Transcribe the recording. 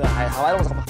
哎，好，来，我们吧。